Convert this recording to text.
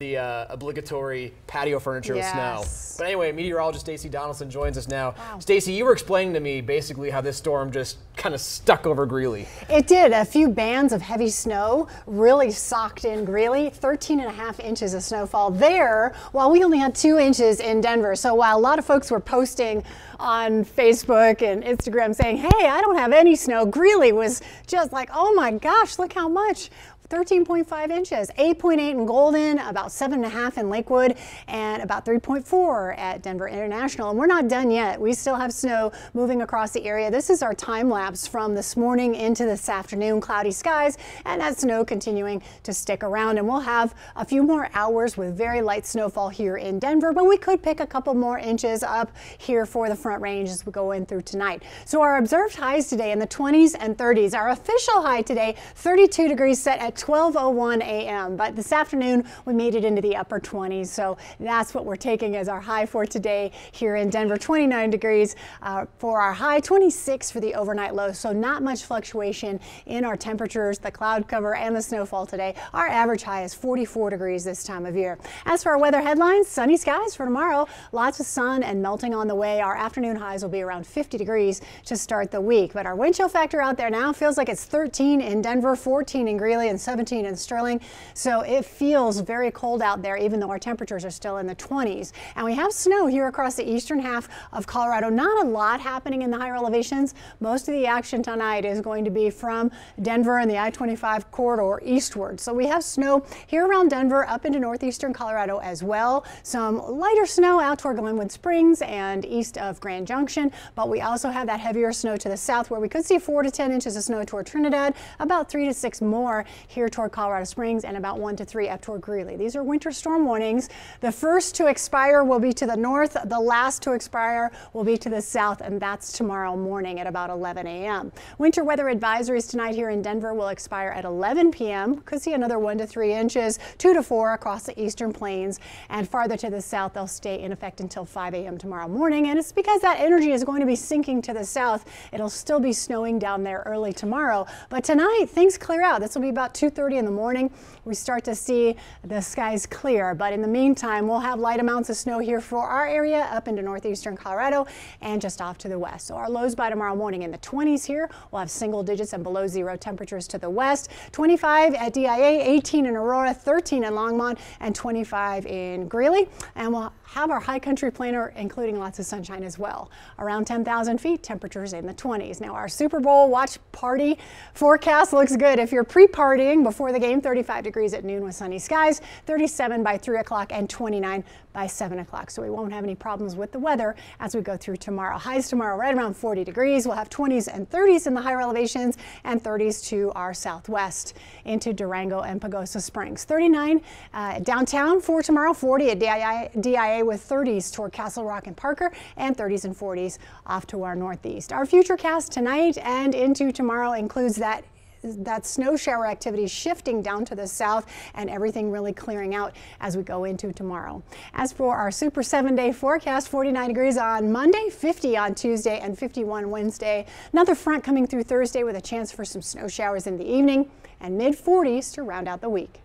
the uh, obligatory patio furniture Yes. with snow. But anyway, meteorologist Stacey Donaldson joins us now. Wow. Stacey, you were explaining to me basically how this storm just kind of stuck over Greeley. It did. A few bands of heavy snow really socked in Greeley. 13 and a half inches of snowfall there, while we only had two inches in Denver. So while a lot of folks were posting on Facebook and Instagram saying, hey, I don't have any snow, Greeley was just like, oh my gosh, look how much. 13.5 inches, 8.8 in Golden, about 7.5 in Lakewood, and about 3.4 at Denver International. And we're not done yet. We still have snow moving across the area. This is our time lapse from this morning into this afternoon. Cloudy skies, and that snow continuing to stick around. And we'll have a few more hours with very light snowfall here in Denver, but we could pick a couple more inches up here for the front range as we go in through tonight. So our observed highs today in the 20s and 30s. Our official high today, 32 degrees set at 12:01 a.m. But this afternoon we made it into the upper 20s, so that's what we're taking as our high for today here in Denver. 29 degrees uh, for our high, 26 for the overnight low. So not much fluctuation in our temperatures, the cloud cover, and the snowfall today. Our average high is 44 degrees this time of year. As for our weather headlines, sunny skies for tomorrow. Lots of sun and melting on the way. Our afternoon highs will be around 50 degrees to start the week. But our wind chill factor out there now feels like it's 13 in Denver, 14 in Greeley, and 17 in Sterling. So it feels very cold out there, even though our temperatures are still in the 20s. And we have snow here across the eastern half of Colorado. Not a lot happening in the higher elevations. Most of the action tonight is going to be from Denver and the I-25 corridor eastward. So we have snow here around Denver, up into northeastern Colorado as well. Some lighter snow out toward Glenwood Springs and east of Grand Junction. But we also have that heavier snow to the south where we could see four to 10 inches of snow toward Trinidad, about three to six more here toward Colorado Springs and about one to three up toward Greeley. These are winter storm warnings. The first to expire will be to the north. The last to expire will be to the south, and that's tomorrow morning at about 11 a.m. Winter weather advisories tonight here in Denver will expire at 11 p.m. Could see another one to three inches, two to four across the eastern plains, and farther to the south, they'll stay in effect until 5 a.m. tomorrow morning. And it's because that energy is going to be sinking to the south. It'll still be snowing down there early tomorrow, but tonight things clear out. This will be about 2:30 in the morning. We start to see the skies clear, but in the meantime, we'll have light amounts of snow here for our area up into northeastern Colorado and just off to the west. So our lows by tomorrow morning in the 20s here. We'll have single digits and below zero temperatures to the west. 25 at DIA, 18 in Aurora, 13 in Longmont, and 25 in Greeley. And we'll have our high country planner, including lots of sunshine as well. Around 10,000 feet, temperatures in the 20s. Now our Super Bowl watch party forecast looks good. If you're pre-partying before the game, 35 degrees at noon with sunny skies, 37 by 3 o'clock, and 29 by 7 o'clock. So we won't have any problems with the weather as we go through tomorrow. Highs tomorrow right around 40 degrees. We'll have 20s and 30s in the higher elevations and 30s to our southwest into Durango and Pagosa Springs. 39 uh, downtown for tomorrow, 40 at DIA, DIA with 30s toward Castle Rock and Parker and 30s and 40s off to our northeast. Our future cast tonight and into tomorrow includes that that snow shower activity shifting down to the south and everything really clearing out as we go into tomorrow. As for our super seven day forecast, 49 degrees on Monday, 50 on Tuesday, and 51 Wednesday. Another front coming through Thursday with a chance for some snow showers in the evening and mid 40s to round out the week.